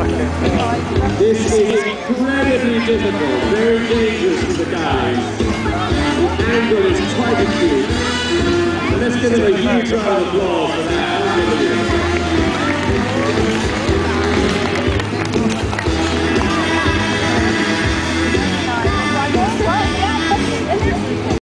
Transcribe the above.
This is incredibly difficult, very dangerous for the guys. The angle is quite acute. Let's give him a huge round of applause for that.